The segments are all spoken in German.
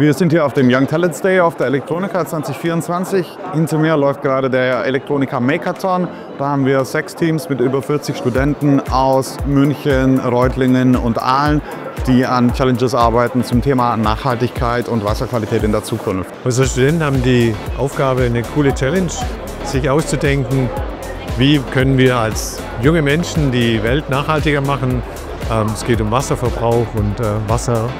Wir sind hier auf dem Young Talents Day auf der Elektronika 2024. Hinter mir läuft gerade der Elektronika Makeathon. Da haben wir sechs Teams mit über 40 Studenten aus München, Reutlingen und Aalen, die an Challenges arbeiten zum Thema Nachhaltigkeit und Wasserqualität in der Zukunft. Unsere Studenten haben die Aufgabe, eine coole Challenge sich auszudenken, wie können wir als junge Menschen die Welt nachhaltiger machen. Ähm, es geht um Wasserverbrauch und äh, Wasser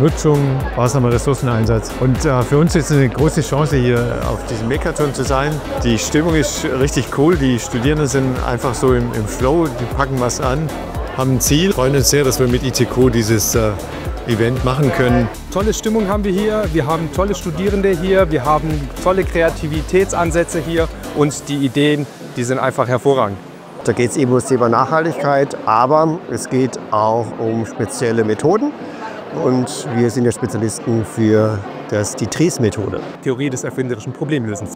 Nutzung, sparsamer Ressourceneinsatz. Und äh, für uns ist es eine große Chance, hier auf diesem Mekathon zu sein. Die Stimmung ist richtig cool. Die Studierenden sind einfach so im, im Flow, die packen was an, haben ein Ziel. Wir freuen uns sehr, dass wir mit ITQ dieses äh, Event machen können. Tolle Stimmung haben wir hier, wir haben tolle Studierende hier, wir haben tolle Kreativitätsansätze hier und die Ideen, die sind einfach hervorragend. Da geht es eben um das Thema Nachhaltigkeit, aber es geht auch um spezielle Methoden und wir sind ja Spezialisten für das, die TRIES-Methode. Theorie des erfinderischen Problemlösens.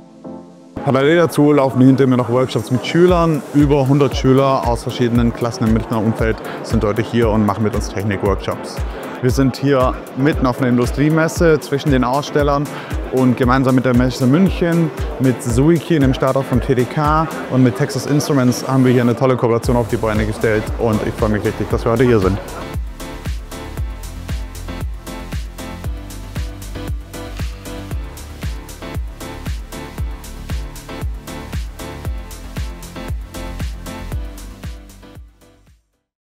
Parallel dazu laufen hinter mir noch Workshops mit Schülern. Über 100 Schüler aus verschiedenen Klassen im Münchner Umfeld sind heute hier und machen mit uns Technik-Workshops. Wir sind hier mitten auf einer Industriemesse zwischen den Ausstellern und gemeinsam mit der Messe München, mit Suiki, dem Startup von TDK und mit Texas Instruments haben wir hier eine tolle Kooperation auf die Beine gestellt und ich freue mich richtig, dass wir heute hier sind.